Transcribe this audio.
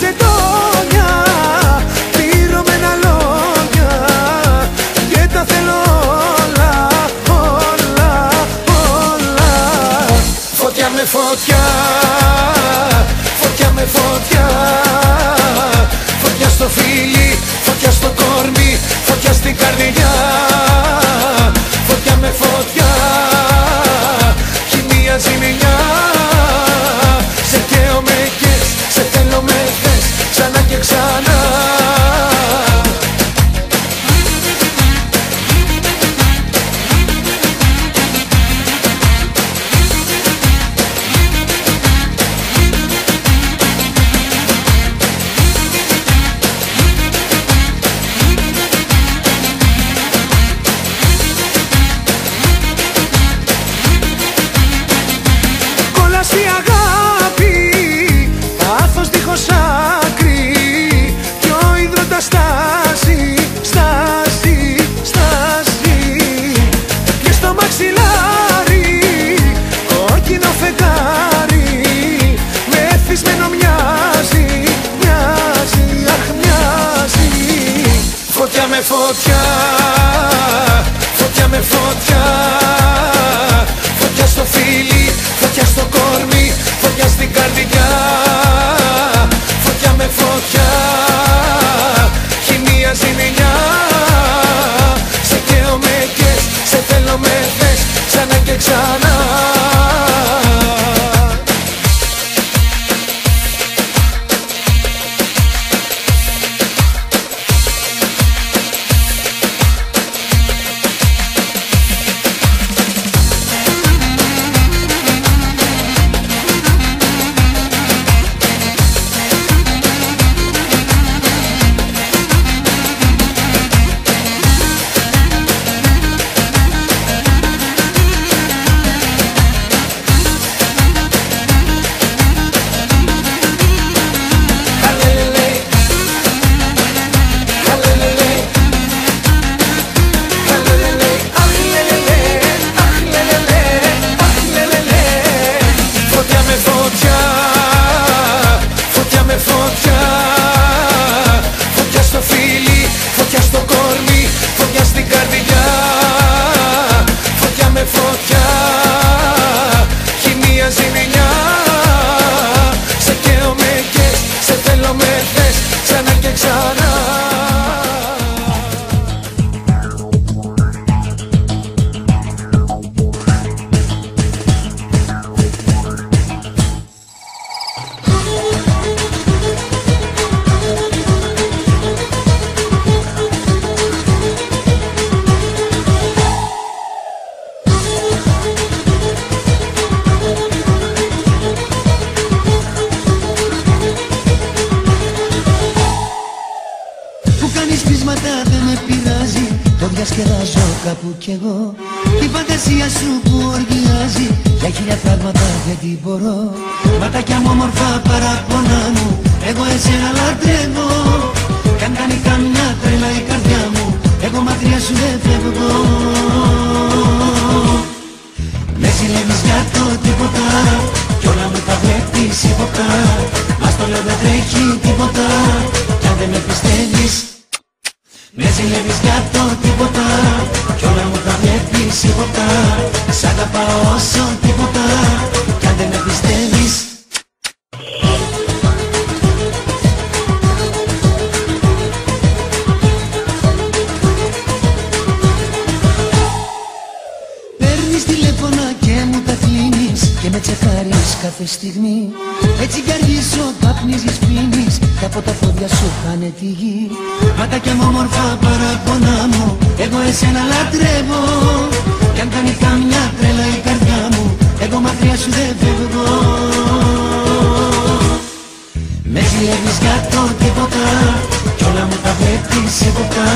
ζετόνια Πληρωμένα λόγια Και τα θέλω όλα, όλα, όλα. Φωτιά με φωτιά Φωτιά με φωτιά Φωτιά στο φίλι, φωτιά στο Το διασκεδάζω κάπου κι εγώ. Η φαντασία σου που οργιάζει Για χίλια πράγματα δεν την μπορώ. Ματάκια μου όμορφα παραπονά μου Εγώ εσένα λατρεύω. Κι αν κάνει καμιά τρέλα η καρδιά μου Εγώ μακριά σου δεν φεύγω. Με ζηλεύεις για το τίποτα Κι όλα μου τα βλέπεις ύποπτα Μας το λέω δεν τρέχει τίποτα Κι αν δεν με πιστεύεις με ζηλεύεις για το τίποτα Κι όλα μου τα βλέπεις ύποπτα Σ' αγαπάω όσο με τσεκάρεις κάθε στιγμή. Έτσι κι αργήσω, καπνίζεις, πίνεις Και από τα πόδια σου χάνε τη γη. Ματάκια μου όμορφα παραπονά μου Εγώ εσένα λατρεύω. Κι αν κάνει καμιά τρέλα η καρδιά μου Εγώ μακριά σου δεν φεύγω. Με ζηλεύεις για το τίποτα Κι όλα μου τα βλέπεις ύποπτα